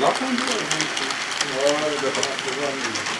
Lat hem door. Ja, dat gaat er wel niet.